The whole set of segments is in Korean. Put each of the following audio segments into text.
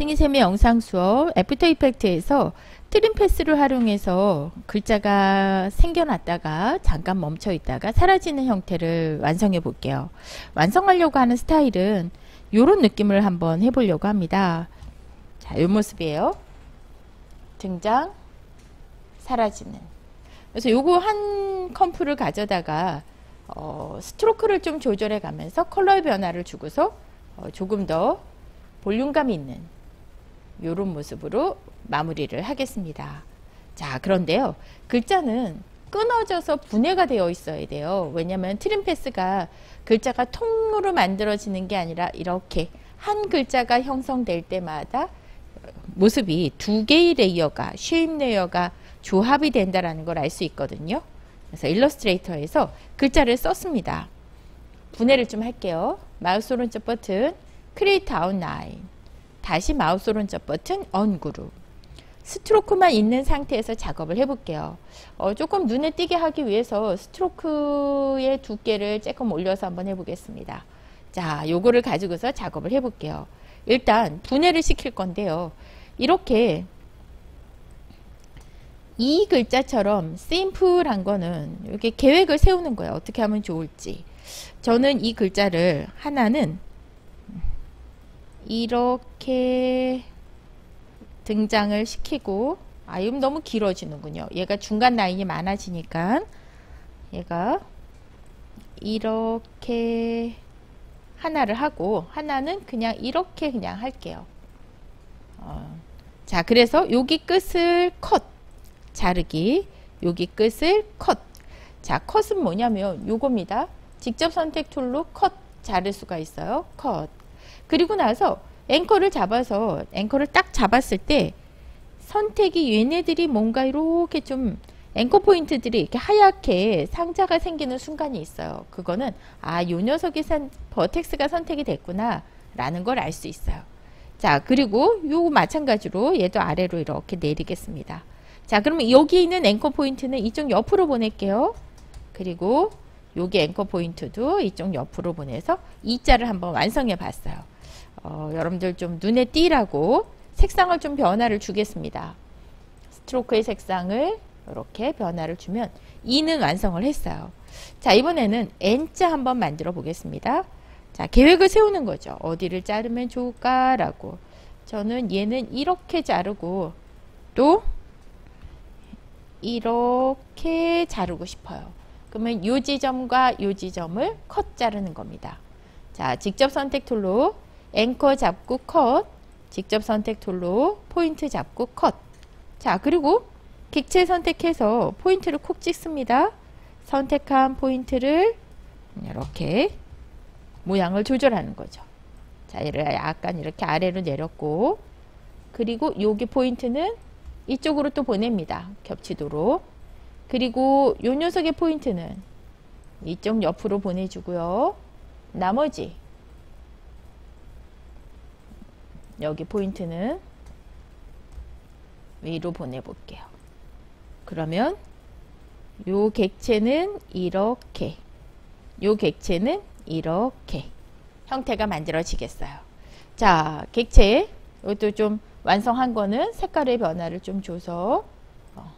승희쌤의 영상 수업 After Effect에서 Trim Path를 활용해서 글자가 생겨났다가 잠깐 멈춰 있다가 사라지는 형태를 완성해 볼게요. 완성하려고 하는 스타일은 이런 느낌을 한번 해보려고 합니다. 자, 이 모습이에요. 등장, 사라지는. 그래서 요거 한 comp를 가져다가 어, stroke를 좀 조절해 가면서 컬러의 변화를 주고서 어, 조금 더 볼륨감 있는 이런 모습으로 마무리를 하겠습니다. 자 그런데요 글자는 끊어져서 분해가 되어 있어야 돼요. 왜냐하면 Trim Path가 글자가 통으로 만들어지는 게 아니라 이렇게 한 글자가 형성될 때마다 모습이 두 개의 layer가 shape layer가 조합이 된다라는 걸 알 수 있거든요. 그래서 일러스트레이터에서 글자를 썼습니다. 분해를 좀 할게요. 마우스 오른쪽 버튼 Create Outline 다시 마우스 오른쪽 버튼 Ungroup stroke만 있는 상태에서 작업을 해볼게요. 어, 조금 눈에 띄게 하기 위해서 stroke의 두께를 조금 올려서 한번 해보겠습니다. 자, 요거를 가지고서 작업을 해볼게요. 일단 분해를 시킬 건데요. 이렇게 이 글자처럼 심플한 거는 이렇게 계획을 세우는 거예요. 어떻게 하면 좋을지. 저는 이 글자를 하나는 이렇게 등장을 시키고 아 이건 너무 길어지는군요. 얘가 중간 라인이 많아지니까 얘가 이렇게 하나를 하고 하나는 그냥 이렇게 그냥 할게요. 어, 자 그래서 여기 끝을 컷 자르기 여기 끝을 컷. 자 컷은 뭐냐면 요겁니다. 직접 선택 tool로 컷 자를 수가 있어요. 컷. 그리고 나서 앵커를 잡아서 앵커를 딱 잡았을 때 선택이 얘네들이 뭔가 이렇게 좀 앵커 포인트들이 이렇게 하얗게 상자가 생기는 순간이 있어요. 그거는 아, 요 녀석이 선, vertex가 선택이 됐구나 라는 걸 알 수 있어요. 자, 그리고 요 마찬가지로 얘도 아래로 이렇게 내리겠습니다. 자, 그러면 여기 있는 앵커 포인트는 이쪽 옆으로 보낼게요. 그리고 여기 앵커 포인트도 이쪽 옆으로 보내서 이자를 한번 완성해 봤어요. 어, 여러분들 좀 눈에 띄라고 색상을 좀 변화를 주겠습니다. 스트로크의 색상을 이렇게 변화를 주면 2는 완성을 했어요. 자 이번에는 N자 한번 만들어 보겠습니다. 자 계획을 세우는 거죠. 어디를 자르면 좋을까라고 저는 얘는 이렇게 자르고 또 이렇게 자르고 싶어요. 그러면 요 지점과 요 지점을 컷 자르는 겁니다. 자 직접 선택 tool로 앵커 잡고 컷 직접 선택 tool로 포인트 잡고 컷. 자 그리고 객체 선택해서 포인트를 콕 찍습니다. 선택한 포인트를 이렇게 모양을 조절하는 거죠. 자 얘를 약간 이렇게 아래로 내렸고 그리고 여기 포인트는 이쪽으로 또 보냅니다. 겹치도록. 그리고 요 녀석의 포인트는 이쪽 옆으로 보내주고요. 나머지 여기 포인트는 위로 보내볼게요. 그러면 요 객체는 이렇게 요 객체는 이렇게 형태가 만들어지겠어요. 자, 객체 이것도 좀 완성한 거는 색깔의 변화를 좀 줘서 어,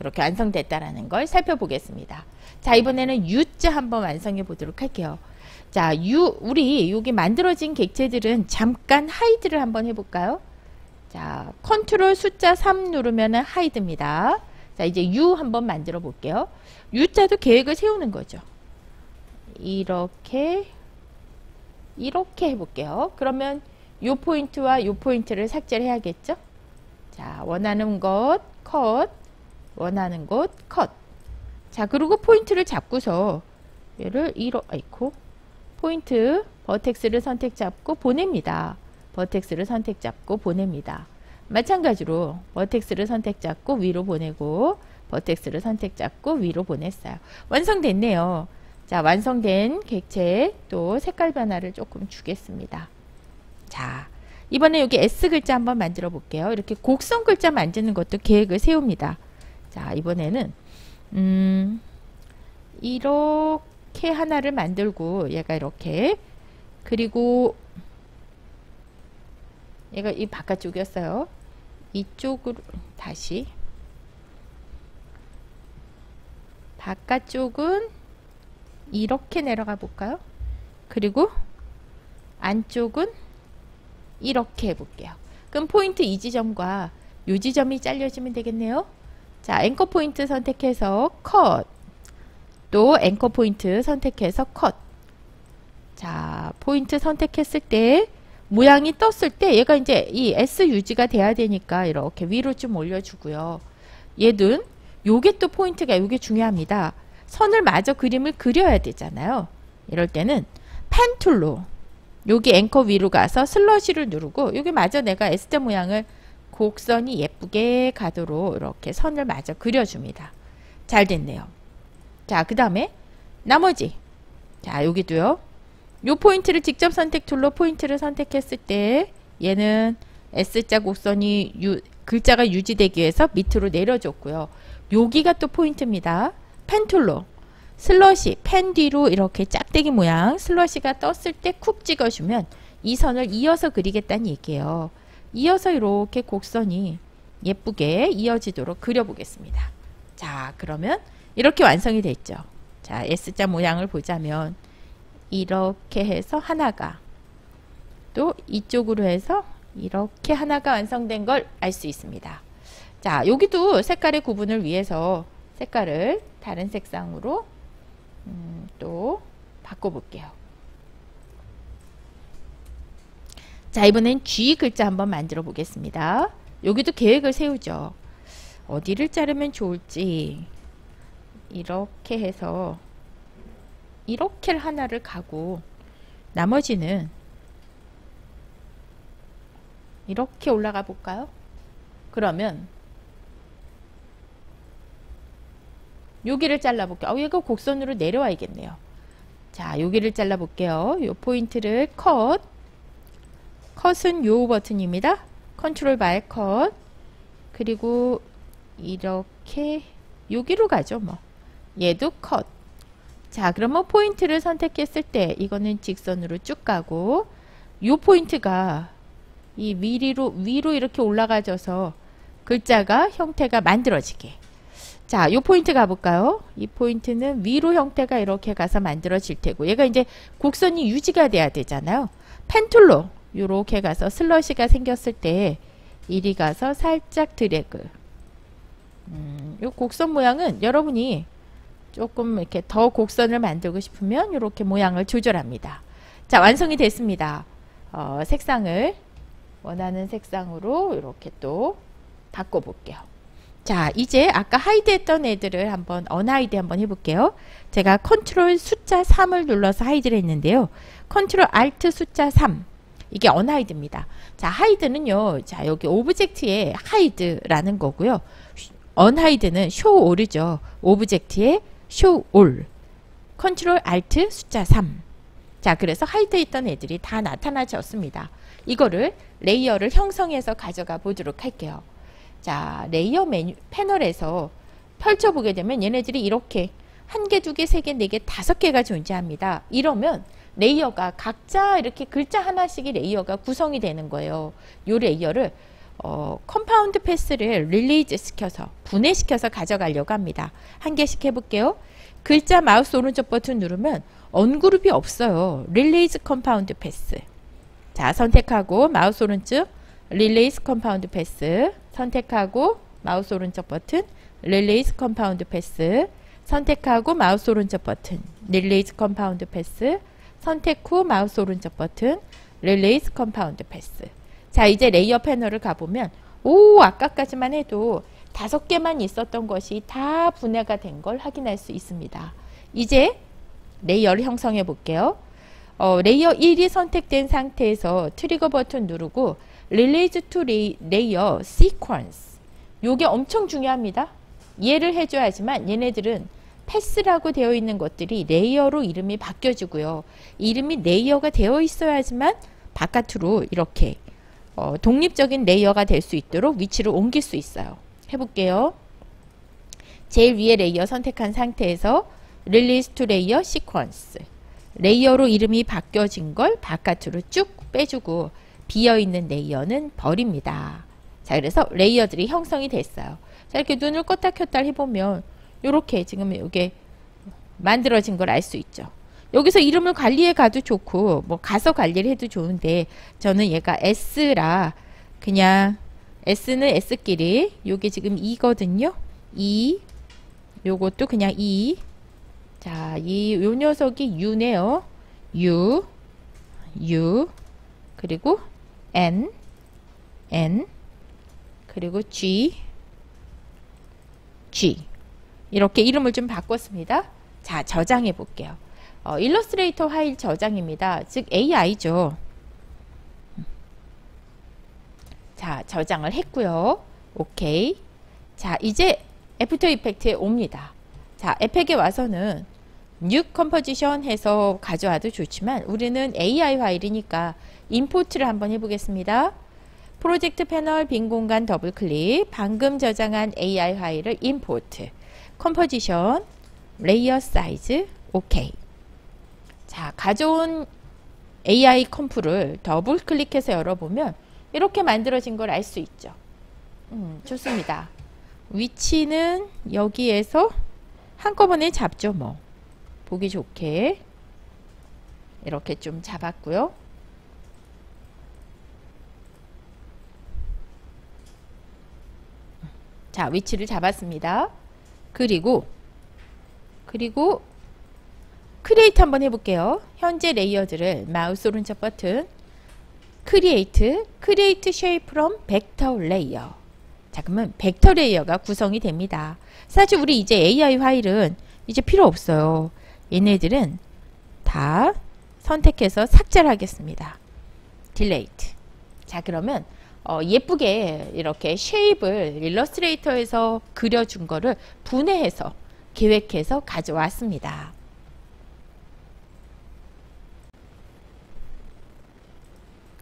이렇게 완성됐다라는 걸 살펴보겠습니다. 자, 이번에는 U자 한번 완성해 보도록 할게요. 자, U, 우리 여기 만들어진 객체들은 잠깐 hide를 한번 해볼까요? 자, 컨트롤 숫자 3 누르면 hide입니다. 자, 이제 U 한번 만들어 볼게요. U자도 계획을 세우는 거죠. 이렇게, 이렇게 해볼게요. 그러면 요 포인트와 요 포인트를 삭제를 해야겠죠? 자, 원하는 것, 컷, 원하는 곳, 컷. 자, 그리고 포인트를 잡고서 얘를 이러, 아이코, 포인트 vertex를 선택 잡고 보냅니다. vertex를 선택 잡고 보냅니다. 마찬가지로 버텍스를 선택 잡고 위로 보내고 버텍스를 선택 잡고 위로 보냈어요. 완성됐네요. 자 완성된 객체 또 색깔 변화를 조금 주겠습니다. 자 이번에 여기 S 글자 한번 만들어 볼게요. 이렇게 곡선 글자 만드는 것도 계획을 세웁니다. 자 이번에는 음 이렇게 이렇게 하나를 만들고 얘가 이렇게 그리고 얘가 이 바깥쪽이었어요. 이쪽으로 다시 바깥쪽은 이렇게 내려가 볼까요? 그리고 안쪽은 이렇게 해볼게요. 그럼 포인트 이 지점과 이 지점이 잘려주면 되겠네요. 자, 앵커 포인트 선택해서 컷. 또 anchor point 선택해서 컷. 자, 포인트 선택했을 때 모양이 떴을 때 얘가 이제 이 S 유지가 돼야 되니까 이렇게 위로 좀 올려주고요. 얘는 요게 또 포인트가 요게 중요합니다. 선을 마저 그림을 그려야 되잖아요. 이럴 때는 pen tool로 여기 앵커 위로 가서 slash를 누르고 여기 마저 내가 S자 모양을 곡선이 예쁘게 가도록 이렇게 선을 마저 그려줍니다. 잘 됐네요. 자, 그 다음에 나머지 자, 여기도요. 요 포인트를 직접 선택 tool로 포인트를 선택했을 때 얘는 S자 곡선이 유, 글자가 유지되기 위해서 밑으로 내려줬고요. 여기가 또 포인트입니다. pen tool로 slash 펜 뒤로 이렇게 짝대기 모양 slash가 떴을 때 쿡 찍어주면 이 선을 이어서 그리겠다는 얘기예요. 이어서 이렇게 곡선이 예쁘게 이어지도록 그려보겠습니다. 자 그러면 이렇게 완성이 됐죠. 자 S자 모양을 보자면 이렇게 해서 하나가 또 이쪽으로 해서 이렇게 하나가 완성된 걸 알 수 있습니다. 자 여기도 색깔의 구분을 위해서 색깔을 다른 색상으로 음, 또 바꿔볼게요. 자 이번엔 G 글자 한번 만들어 보겠습니다. 여기도 계획을 세우죠. 어디를 자르면 좋을지 이렇게 해서 이렇게 하나를 가고 나머지는 이렇게 올라가 볼까요? 그러면 여기를 잘라 볼게요. 어, 얘가 곡선으로 내려와야겠네요. 자, 여기를 잘라 볼게요. 요 포인트를 컷. 컷은 요 버튼입니다. control bar의 컷. 그리고 이렇게 여기로 가죠. 뭐. 얘도 컷. 자, 그러면 포인트를 선택했을 때 이거는 직선으로 쭉 가고 요 포인트가 이 위로 위로 이렇게 올라가져서 글자가 형태가 만들어지게 자, 이 포인트 가볼까요? 이 포인트는 위로 형태가 이렇게 가서 만들어질 테고 얘가 이제 곡선이 유지가 돼야 되잖아요. 펜툴로 이렇게 가서 슬러시가 생겼을 때 이리 가서 살짝 드래그 음, 이 곡선 모양은 여러분이 조금 이렇게 더 곡선을 만들고 싶으면 이렇게 모양을 조절합니다. 자, 완성이 됐습니다. 어, 색상을 원하는 색상으로 이렇게 또 바꿔볼게요. 자 이제 아까 hide 했던 애들을 한번 unhide 한번 해볼게요. 제가 컨트롤 숫자 3을 눌러서 hide를 했는데요. control alt 숫자 3 이게 unhide입니다. 자 hide는요. 자 여기 object에 hide라는 거고요. unhide는 show all이죠. object에 show all. control alt 숫자 3. 자 그래서 hide 했던 애들이 다 나타나졌습니다. 이거를 layer를 형성해서 가져가 보도록 할게요. 자, layer 메뉴 패널에서 펼쳐보게 되면 얘네들이 이렇게 한 개, 두 개, 세 개, 네 개, 다섯 개가 존재합니다. 이러면 layer가 각자 이렇게 글자 하나씩의 layer가 구성이 되는 거예요. 요 layer를 어, compound path를 release 시켜서 분해시켜서 가져가려고 합니다. 한 개씩 해볼게요. 글자 마우스 오른쪽 버튼 누르면 ungroup이 없어요. release compound path. 자 선택하고 마우스 오른쪽 release compound path 선택하고 마우스 오른쪽 버튼 release compound path 선택하고 마우스 오른쪽 버튼 release compound path 선택 후 마우스 오른쪽 버튼 release compound path 자 이제 layer 패널을 가보면 오 아까까지만 해도 다섯 개만 있었던 것이 다 분해가 된 걸 확인할 수 있습니다. 이제 layer를 형성해 볼게요. 어, layer 1이 선택된 상태에서 trigger 버튼 누르고 Release to Layer Sequence 요게 엄청 중요합니다. 이해를 해줘야지만 얘네들은 path라고 되어 있는 것들이 layer로 이름이 바뀌어지고요. 이름이 layer가 되어 있어야지만 바깥으로 이렇게 어, 독립적인 layer가 될 수 있도록 위치를 옮길 수 있어요. 해볼게요. 제일 위에 layer 선택한 상태에서 Release to Layer Sequence layer로 이름이 바뀌어진 걸 바깥으로 쭉 빼주고 비어있는 layer는 버립니다. 자, 그래서 layer들이 형성이 됐어요. 자, 이렇게 눈을 껐다 켰다 해보면 이렇게 지금 이게 만들어진 걸 알 수 있죠. 여기서 이름을 관리해 가도 좋고 뭐 가서 관리를 해도 좋은데 저는 얘가 S라 그냥 S는 S끼리 요게 지금 2거든요. 2 요것도 그냥 2 자, 이 요 녀석이 U네요. U U 그리고 N N 그리고 G G 이렇게 이름을 좀 바꿨습니다. 자, 저장해 볼게요. 어, Illustrator 파일 저장입니다. 즉 AI죠. 자, 저장을 했고요. 오케이. 자, 이제 After Effect에 옵니다. 자, 에펙에 와서는 new composition 해서 가져와도 좋지만 우리는 AI 파일이니까 import를 한번 해보겠습니다. 프로젝트 패널 빈 공간 더블 클릭 방금 저장한 AI 파일을 import composition layer size 오케이 자 가져온 AI comp를 더블 클릭해서 열어보면 이렇게 만들어진 걸 알 수 있죠. 음, 좋습니다. 위치는 여기에서 한꺼번에 잡죠 뭐. 보기 좋게. 이렇게 좀 잡았고요. 자 위치를 잡았습니다. 그리고 그리고 create 한번 해볼게요. 현재 layer들을 마우스 오른쪽 버튼 create create shape from vector layer 자 그러면 vector layer가 구성이 됩니다. 사실 우리 이제 AI 파일은 이제 필요 없어요. 얘네들은 다 선택해서 삭제를 하겠습니다. delete 자 그러면 어, 예쁘게 이렇게 shape을 Illustrator에서 그려준 거를 분해해서 계획해서 가져왔습니다.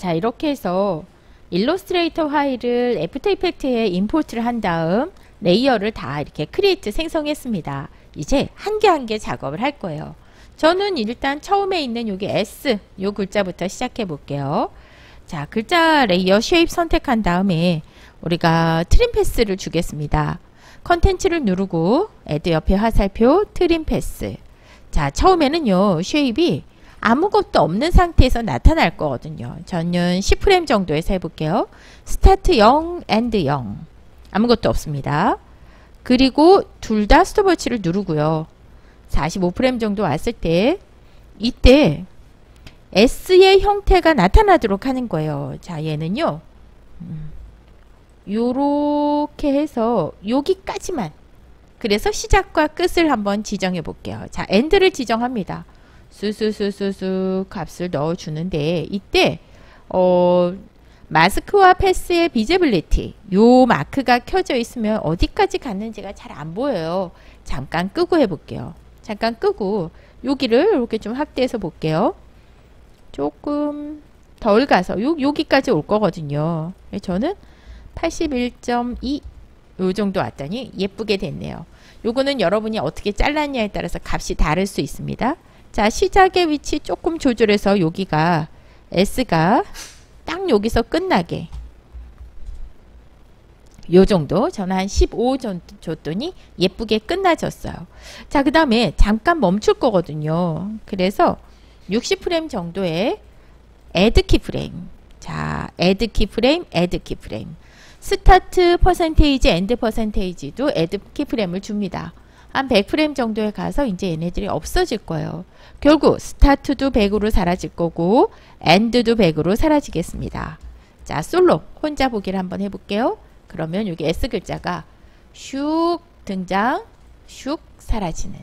자 이렇게 해서 Illustrator 파일을 After Effects에 import를 한 다음 layer를 다 이렇게 create 생성했습니다. 이제 한 개 한 개 작업을 할 거예요. 저는 일단 처음에 있는 여기 S 요 글자부터 시작해 볼게요. 자, 글자 layer shape 선택한 다음에 우리가 trim path를 주겠습니다. 컨텐츠를 누르고 add 옆에 화살표 trim path. 자, 처음에는요. shape이 아무것도 없는 상태에서 나타날 거거든요. 저는 10프레임 정도에서 해볼게요. 스타트 0, end 0. 아무것도 없습니다. 그리고 둘 다 스톱워치를 누르고요. 45프레임 정도 왔을 때 이때 S의 형태가 나타나도록 하는 거예요. 자, 얘는요. 음, 요렇게 해서 여기까지만 그래서 시작과 끝을 한번 지정해 볼게요. 자, end를 지정합니다. 수수수수수 값을 넣어 주는데 이때 어 마스크와 path의 visibility 요 마크가 켜져 있으면 어디까지 갔는지가 잘 안 보여요. 잠깐 끄고 해 볼게요. 잠깐 끄고 여기를 이렇게 좀 확대해서 볼게요. 조금 덜 가서 요, 여기까지 올 거거든요. 저는 81.2 요 정도 왔더니 예쁘게 됐네요. 요거는 여러분이 어떻게 잘랐냐에 따라서 값이 다를 수 있습니다. 자 시작의 위치 조금 조절해서 여기가 S가 딱 여기서 끝나게 요 정도 저는 한 15 정도 줬더니 예쁘게 끝나졌어요. 자 그 다음에 잠깐 멈출 거거든요. 그래서 60프레임 정도의 add keyframe 자 add keyframe add keyframe 스타트 퍼센테이지 end 퍼센테이지도 add keyframe을 줍니다. 한 100프레임 정도에 가서 이제 얘네들이 없어질 거예요. 결국 스타트도 100으로 사라질 거고 end도 100으로 사라지겠습니다. 자 솔로 혼자 보기를 한번 해볼게요. 그러면 여기 S 글자가 슉 등장 슉 사라지는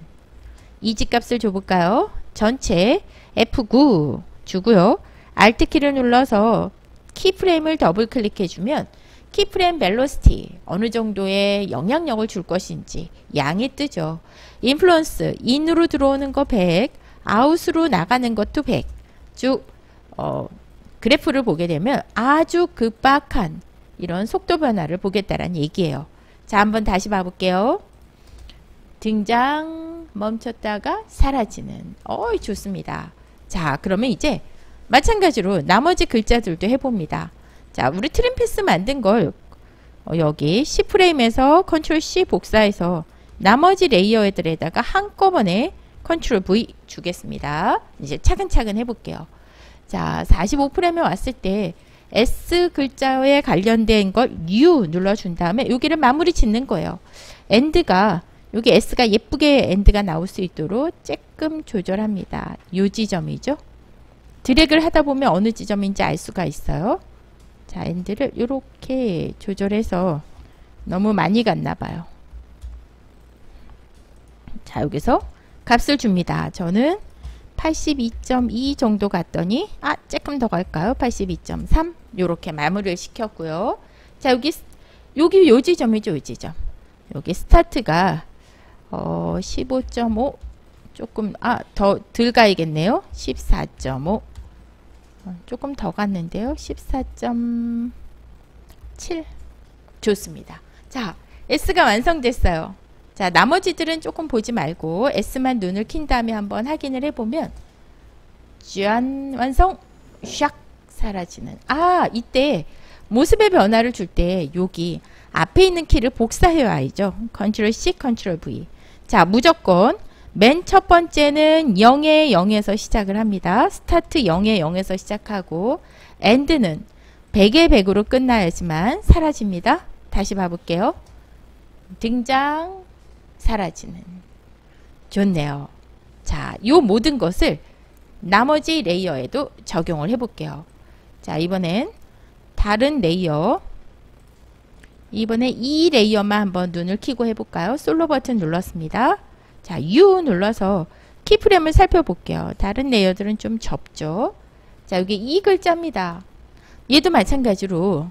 easy값을 줘볼까요? 전체 F9 주고요. Alt키를 눌러서 keyframe을 더블 클릭해주면 keyframe velocity 어느 정도의 영향력을 줄 것인지 양이 뜨죠. influence in으로 들어오는 거 100, out으로 나가는 것도 100. 쭉 어, 그래프를 보게 되면 아주 급박한 이런 속도 변화를 보겠다는 얘기예요. 자, 한번 다시 봐볼게요. 등장 멈췄다가 사라지는 어이 좋습니다. 자 그러면 이제 마찬가지로 나머지 글자들도 해봅니다. 자, 우리 trim path 만든 걸 어, 여기 C 프레임에서 control C 복사해서 나머지 layer들에다가 한꺼번에 control V 주겠습니다. 이제 차근차근 해볼게요. 자, 45 프레임에 왔을 때 S 글자에 관련된 걸 U 눌러준 다음에 여기를 마무리 짓는 거예요. end가 여기 S가 예쁘게 end가 나올 수 있도록 조금 조절합니다. 요 지점이죠. 드래그를 하다 보면 어느 지점인지 알 수가 있어요. 자, end를 이렇게 조절해서 너무 많이 갔나 봐요. 자, 여기서 값을 줍니다. 저는 82.2 정도 갔더니 아 조금 더 갈까요? 82.3 요렇게 마무리를 시켰고요. 자 여기 여기 요 지점이죠. 요 지점. 여기 스타트가 어 15.5 조금 아 더 덜 가야겠네요. 14.5 어, 조금 더 갔는데요. 14.7 좋습니다. 자 S가 완성됐어요. 자, 나머지들은 조금 보지 말고 S만 눈을 킨 다음에 한번 확인을 해보면 짠 완성 샥 사라지는 아 이때 모습의 변화를 줄 때 여기 앞에 있는 키를 복사해 와야죠. control C, control V 자 무조건 맨 첫 번째는 0에 0에서 시작을 합니다. 스타트 0에 0에서 시작하고 end는 100에 100으로 끝나야지만 사라집니다. 다시 봐볼게요. 등장 사라지는. 좋네요. 자, 요 모든 것을 나머지 layer에도 적용을 해볼게요. 자, 이번엔 다른 layer 이번에 이 layer만 한번 눈을 키고 해볼까요? 솔로 버튼 눌렀습니다. 자, U 눌러서 keyframe을 살펴볼게요. 다른 layer들은 좀 접죠. 자, 여기 이 글자입니다. 얘도 마찬가지로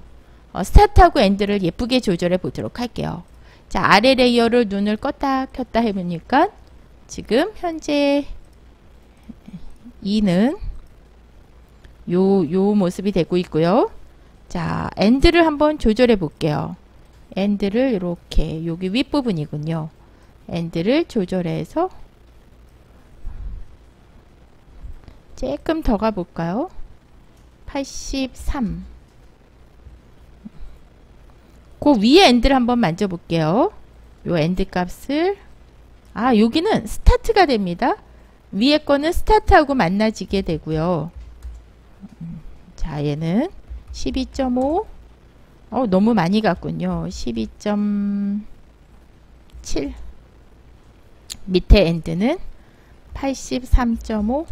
어, 스타트하고 end를 예쁘게 조절해 보도록 할게요. 자, 아래 layer를 눈을 껐다 켰다 해보니까 지금 현재 2는 요, 요 모습이 되고 있고요. 자, end를 한번 조절해 볼게요. end를 이렇게 여기 윗부분이군요. end를 조절해서 조금 더 가볼까요? 83 그 위에 end를 한번 만져볼게요. 요 end 값을 아 여기는 스타트가 됩니다. 위에 거는 스타트하고 만나지게 되고요. 자 얘는 12.5 어, 너무 많이 갔군요. 12.7 밑에 엔드는 83.5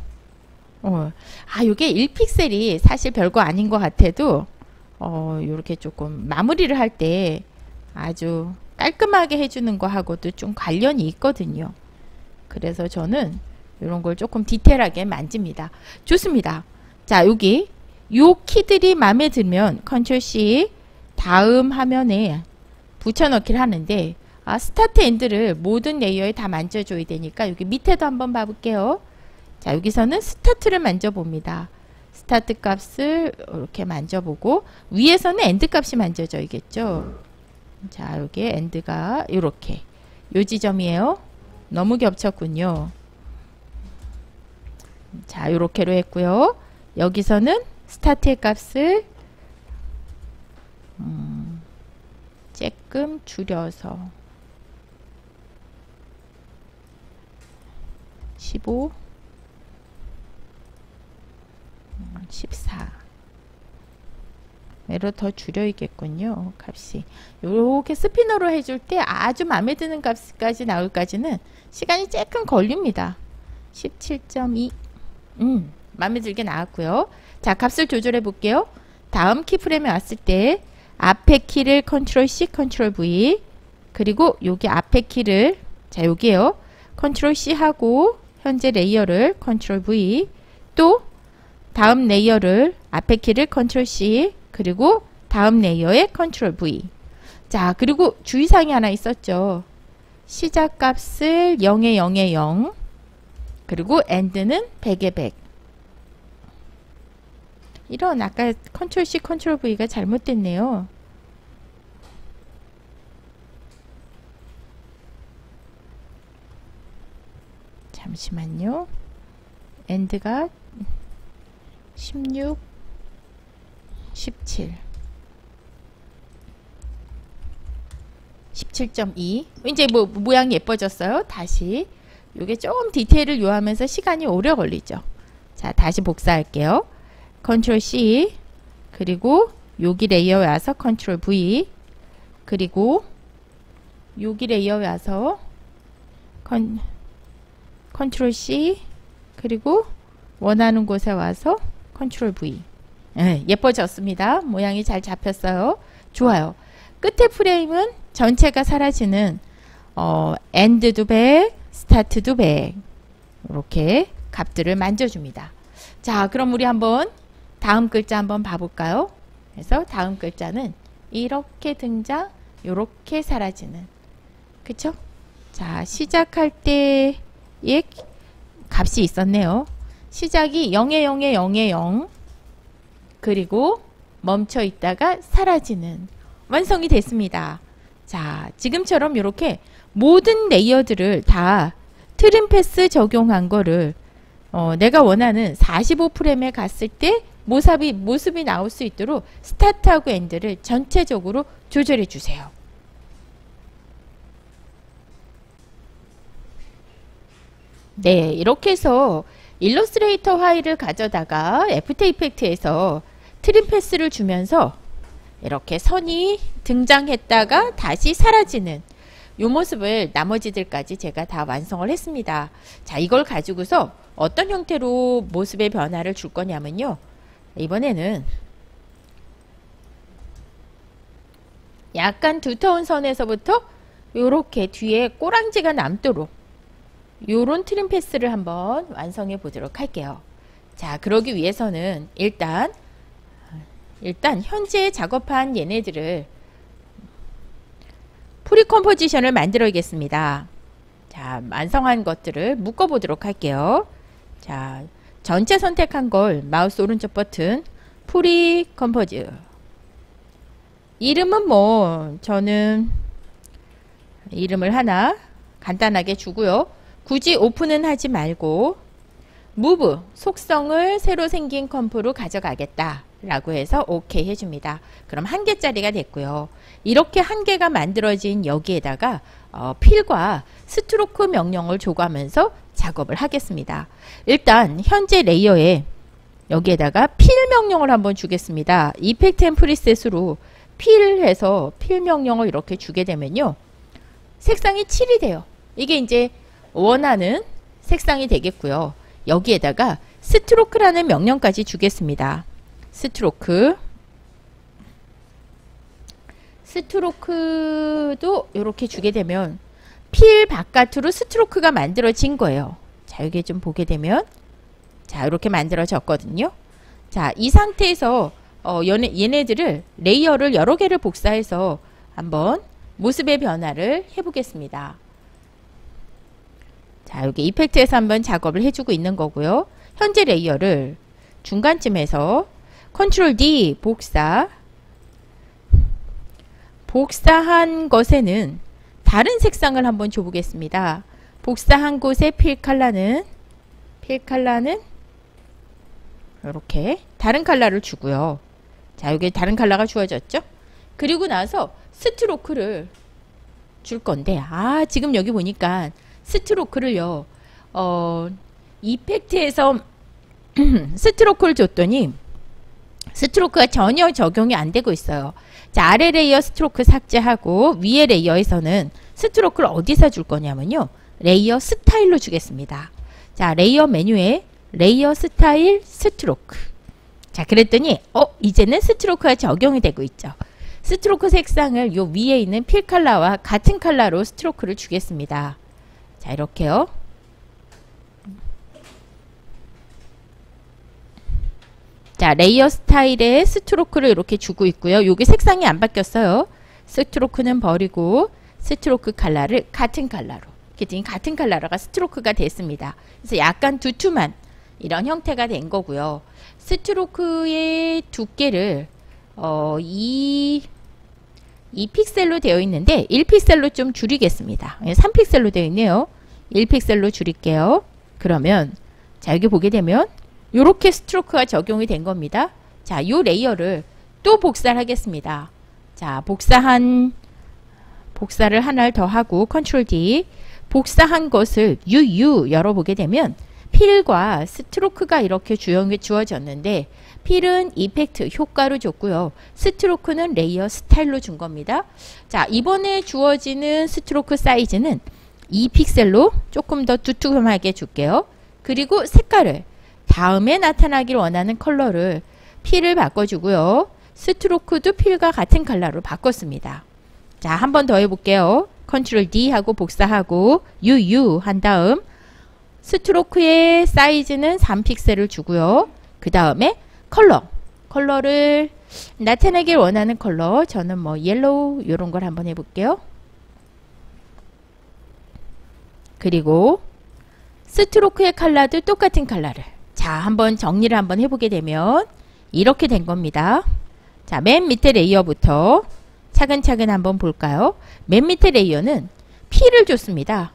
어, 아, 요게 1픽셀이 사실 별거 아닌 것 같아도 어, 요렇게 조금 마무리를 할 때 아주 깔끔하게 해주는 거하고도 좀 관련이 있거든요. 그래서 저는 이런 걸 조금 디테일하게 만집니다. 좋습니다. 자, 여기 요 키들이 마음에 들면 control C 다음 화면에 붙여넣기를 하는데 아, 스타트 end를 모든 layer에 다 만져줘야 되니까 여기 밑에도 한번 봐볼게요. 자, 여기서는 스타트를 만져봅니다. 스타트 값을 이렇게 만져보고 위에서는 end 값이 만져져야겠죠. 자, 여기 end가 이렇게 요 지점이에요. 너무 겹쳤군요. 자, 이렇게로 했고요. 여기서는 스타트의 값을 음, 조금 줄여서 15 14 얘로 더 줄여야겠군요. 값이. 이렇게 스피너로 해줄 때 아주 마음에 드는 값까지 나올까지는 시간이 조금 걸립니다. 17.2 음, 마음에 들게 나왔고요. 자, 값을 조절해 볼게요. 다음 keyframe에 왔을 때 앞에 키를 컨트롤 C, 컨트롤 V 그리고 여기 앞에 키를 자, 여기에요. 컨트롤 C 하고 현재 layer를 컨트롤 V 또 다음 layer를 앞에 키를 컨트롤 C 그리고 다음 layer에 컨트롤 V. 자 그리고 주의사항이 하나 있었죠. 시작 값을 0에 0에 0 그리고 end는 100에 100 이런 아까 컨트롤 C 컨트롤 V가 잘못됐네요 잠시만요. end가 16 17 17.2 이제 뭐 모양 예뻐졌어요? 다시. 요게 좀 디테일을 요하면서 시간이 오래 걸리죠. 자 다시 복사할게요. 컨트롤 C. 그리고 여기 layer 와서 컨트롤 V. 그리고 여기 layer 와서 컨, 컨트롤 C 그리고 원하는 곳에 와서 컨트롤 V 네, 예뻐졌습니다. 모양이 잘 잡혔어요. 좋아요. 끝에 프레임은 전체가 사라지는 어, end도 100, 스타트도 100 이렇게 값들을 만져줍니다. 자 그럼 우리 한번 다음 글자 한번 봐볼까요? 그래서 다음 글자는 이렇게 등장 이렇게 사라지는 그쵸? 자 시작할 때 의 값이 있었네요. 시작이 0에 0에 0에 0 그리고 멈춰 있다가 사라지는 완성이 됐습니다. 자 지금처럼 이렇게 모든 layer들을 다 trim path 적용한 거를 어, 내가 원하는 45프레임에 갔을 때 모습이, 모습이 나올 수 있도록 스타트하고 end를 전체적으로 조절해 주세요. 네, 이렇게 해서 일러스트레이터 파일을 가져다가 After Effects에서 trim path를 주면서 이렇게 선이 등장했다가 다시 사라지는 이 모습을 나머지들까지 제가 다 완성을 했습니다. 자, 이걸 가지고서 어떤 형태로 모습의 변화를 줄 거냐면요. 이번에는 약간 두터운 선에서부터 이렇게 뒤에 꼬랑지가 남도록 요런 트림 패스를 한번 완성해 보도록 할게요. 자, 그러기 위해서는 일단 일단 현재 작업한 얘네들을 프리컴포지션을 만들어야겠습니다. 자, 완성한 것들을 묶어 보도록 할게요. 자, 전체 선택한 걸 마우스 오른쪽 버튼 pre-compose 이름은 뭐 저는 이름을 하나 간단하게 주고요. 굳이 오픈은 하지 말고 move 속성을 새로 생긴 comp로 가져가겠다 라고 해서 오케이 해줍니다. 그럼 한 개짜리가 됐고요. 이렇게 한 개가 만들어진 여기에다가 어, fill과 stroke 명령을 추가하면서 작업을 하겠습니다. 일단 현재 layer에 여기에다가 fill 명령을 한번 주겠습니다. effect and preset으로 fill 해서 fill 명령을 이렇게 주게 되면요. 색상이 칠이 돼요. 이게 이제 원하는 색상이 되겠고요. 여기에다가 stroke라는 명령까지 주겠습니다. stroke stroke도 이렇게 주게 되면 fill 바깥으로 stroke가 만들어진 거예요. 자, 여기 좀 보게 되면 자, 이렇게 만들어졌거든요. 자, 이 상태에서 어, 얘네, 얘네들을 layer를 여러 개를 복사해서 한번 모습의 변화를 해보겠습니다. 자, 여기 effect에서 한번 작업을 해주고 있는 거고요. 현재 layer를 중간쯤에서 컨트롤 D 복사 복사한 것에는 다른 색상을 한번 줘보겠습니다. 복사한 곳의 fill 컬러는 fill 컬러는 이렇게 다른 컬러를 주고요. 자 여기 다른 컬러가 주어졌죠. 그리고 나서 stroke를 줄 건데 아 지금 여기 보니까 stroke를요. 어 effect에서 stroke를 줬더니 stroke가 전혀 적용이 안 되고 있어요. 자, 아래 layer stroke 삭제하고 위에 layer에서는 stroke를 어디서 줄 거냐면요. layer style로 주겠습니다. 자, layer 메뉴에 layer style stroke. 자, 그랬더니 어, 이제는 stroke가 적용이 되고 있죠. stroke 색상을 요 위에 있는 fill 컬러와 같은 컬러로 stroke를 주겠습니다. 자, 이렇게요. 자, layer style의 stroke를 이렇게 주고 있고요. 여기 색상이 안 바뀌었어요. stroke는 버리고 stroke 컬러를 같은 컬러로 이렇게 같은 컬러가 stroke가 됐습니다. 그래서 약간 두툼한 이런 형태가 된 거고요. stroke의 두께를 어, 2, 2픽셀로 되어 있는데 1픽셀로 좀 줄이겠습니다. 3픽셀로 되어 있네요. 1픽셀로 줄일게요. 그러면 자 여기 보게 되면 요렇게 stroke가 적용이 된 겁니다. 자, 요 layer를 또 복사를 하겠습니다. 자, 복사한 복사를 하나를 더 하고 컨트롤 D 복사한 것을 UU 열어보게 되면 fill과 stroke가 이렇게 주형에 주어졌는데 fill은 effect 효과로 줬고요. stroke는 layer style로 준 겁니다. 자 이번에 주어지는 stroke 사이즈는 2픽셀로 조금 더 두툼하게 줄게요. 그리고 색깔을 다음에 나타나기를 원하는 컬러를 fill을 바꿔주고요. stroke도 fill과 같은 컬러로 바꿨습니다. 자, 한 번 더 해볼게요. control D 하고 복사하고 UU 한 다음 stroke의 사이즈는 3픽셀을 주고요. 그 다음에 컬러. 컬러를 나타내길 원하는 컬러. 저는 뭐 yellow 이런 걸 한번 해볼게요. 그리고 stroke의 컬러도 똑같은 컬러를. 자, 한번 정리를 한번 해보게 되면 이렇게 된 겁니다. 자, 맨 밑에 layer부터 차근차근 한번 볼까요? 맨 밑에 layer는 fill을 줬습니다.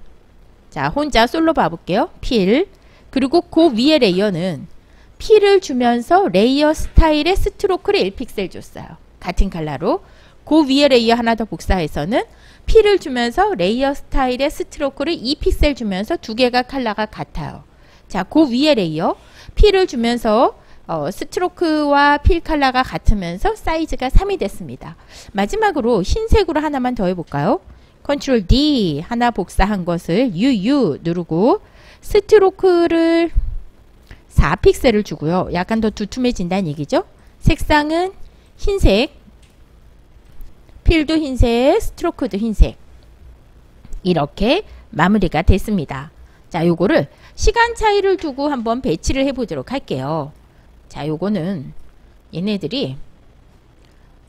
자, 혼자 솔로 봐볼게요. 필. 그리고 그 위에 레이어는 필을 주면서 레이어 스타일의 스트로크를 1픽셀 줬어요. 같은 컬러로. 그 위에 layer 하나 더 복사해서는 fill을 주면서 layer style의 stroke를 2픽셀 주면서 두 개가 컬러가 같아요. 자, 그 위에 layer fill을 주면서 어, stroke와 fill 컬러가 같으면서 사이즈가 3이 됐습니다. 마지막으로 흰색으로 하나만 더 해볼까요? control D 하나 복사한 것을 UU 누르고 stroke를 4픽셀을 주고요. 약간 더 두툼해진다는 얘기죠. 색상은 흰색, fill도 흰색, stroke도 흰색 이렇게 마무리가 됐습니다. 자, 요거를 시간 차이를 두고 한번 배치를 해보도록 할게요. 자, 요거는 얘네들이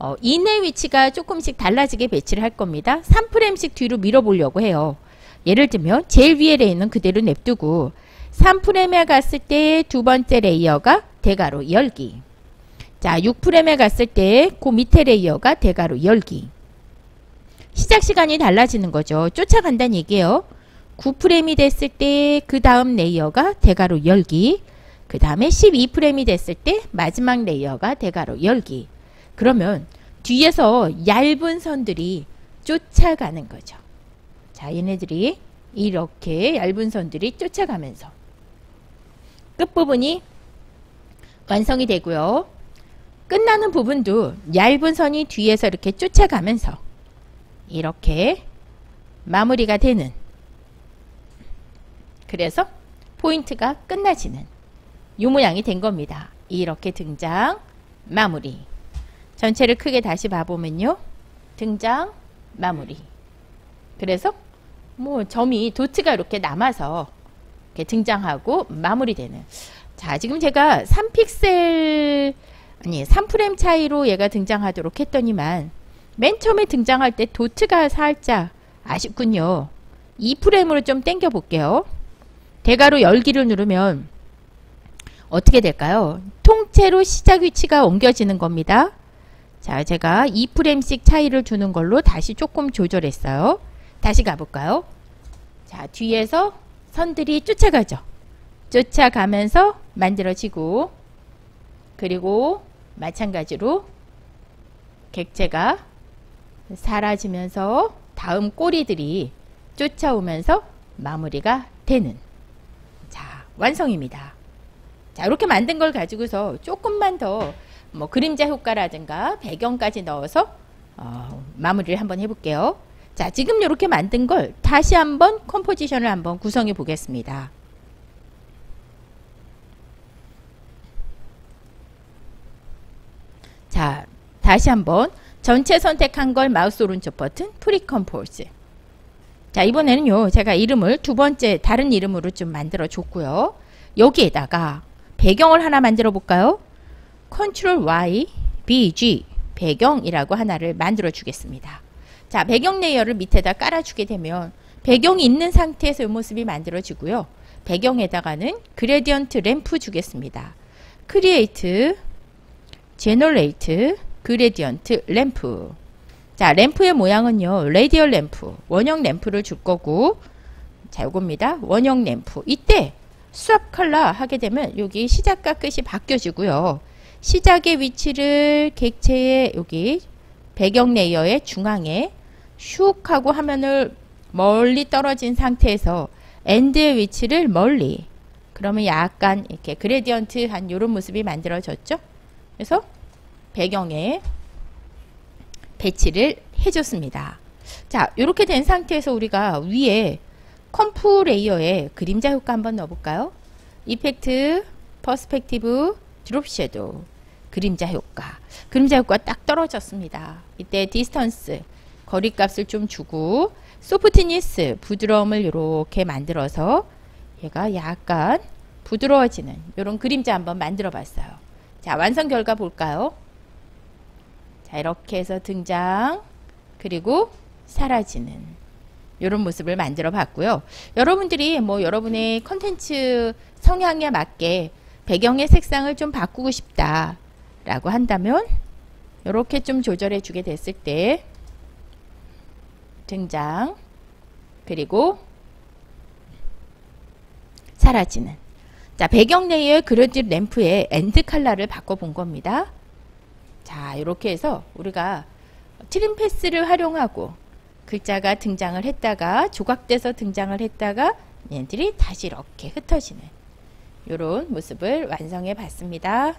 어, in의 위치가 조금씩 달라지게 배치를 할 겁니다. 3프레임씩 뒤로 밀어보려고 해요. 예를 들면 제일 위에 layer는 그대로 냅두고 3프레임에 갔을 때 두 번째 layer가 대괄호 열기. 자, 6프레임에 갔을 때 그 밑에 layer가 대괄호 열기. 시작 시간이 달라지는 거죠. 쫓아간다는 얘기예요. 9프레임이 됐을 때 그 다음 layer가 대괄호 열기. 그 다음에 12프레임이 됐을 때 마지막 레이어가 대가로 열기. 그러면 뒤에서 얇은 선들이 쫓아가는 거죠. 자, 얘네들이 이렇게 얇은 선들이 쫓아가면서 끝부분이 완성이 되고요. 끝나는 부분도 얇은 선이 뒤에서 이렇게 쫓아가면서 이렇게 마무리가 되는 그래서 포인트가 끝나지는 이 모양이 된 겁니다. 이렇게 등장, 마무리. 전체를 크게 다시 봐보면요. 등장, 마무리. 그래서 뭐 점이 도트가 이렇게 남아서 이렇게 등장하고 마무리되는. 자, 지금 제가 3픽셀 아니 3프레임 차이로 얘가 등장하도록 했더니만 맨 처음에 등장할 때 도트가 살짝 아쉽군요. 2프레임으로 좀 당겨 볼게요. 대가로 열기를 누르면 어떻게 될까요? 통째로 시작 위치가 옮겨지는 겁니다. 자, 제가 2프레임씩 차이를 주는 걸로 다시 조금 조절했어요. 다시 가볼까요? 자, 뒤에서 선들이 쫓아가죠. 쫓아가면서 만들어지고 그리고 마찬가지로 객체가 사라지면서 다음 꼬리들이 쫓아오면서 마무리가 되는 자 완성입니다. 자 이렇게 만든 걸 가지고서 조금만 더 뭐 그림자 효과라든가 배경까지 넣어서 어, 마무리를 한번 해볼게요. 자 지금 이렇게 만든 걸 다시 한번 컴포지션을 한번 구성해 보겠습니다. 자 다시 한번 전체 선택한 걸 마우스 오른쪽 버튼 pre-compose 자 이번에는요 제가 이름을 두 번째 다른 이름으로 좀 만들어 줬고요 여기에다가 배경을 하나 만들어 볼까요? control Y, BG 배경이라고 하나를 만들어 주겠습니다. 자, 배경 layer를 밑에다 깔아주게 되면 배경이 있는 상태에서 이 모습이 만들어지고요. 배경에다가는 gradient ramp 주겠습니다. create, generate, gradient ramp. 자, ramp의 모양은요. radial ramp, 원형 ramp를 줄 거고 자, 요겁니다. 원형 램프. 이때 swap color 하게 되면 여기 시작과 끝이 바뀌어지고요. 시작의 위치를 객체의 여기 배경 layer의 중앙에 슉 하고 화면을 멀리 떨어진 상태에서 end의 위치를 멀리 그러면 약간 이렇게 gradient 한 이런 모습이 만들어졌죠. 그래서 배경에 배치를 해줬습니다. 자, 이렇게 된 상태에서 우리가 위에 comp layer에 그림자 효과 한번 넣어볼까요? effect, perspective, drop shadow, 그림자 효과. 그림자 효과 딱 떨어졌습니다. 이때 distance, 거리값을 좀 주고 소프트니스, 부드러움을 이렇게 만들어서 얘가 약간 부드러워지는 이런 그림자 한번 만들어 봤어요. 자, 완성 결과 볼까요? 자, 이렇게 해서 등장, 그리고 사라지는 이런 모습을 만들어 봤고요. 여러분들이 뭐 여러분의 컨텐츠 성향에 맞게 배경의 색상을 좀 바꾸고 싶다 라고 한다면 이렇게 좀 조절해 주게 됐을 때 등장 그리고 사라지는 자 배경 layer grad ramp의 end color를 바꿔본 겁니다. 자 이렇게 해서 우리가 trim path를 활용하고 글자가 등장을 했다가 조각돼서 등장을 했다가 얘들이 다시 이렇게 흩어지는 이런 모습을 완성해 봤습니다.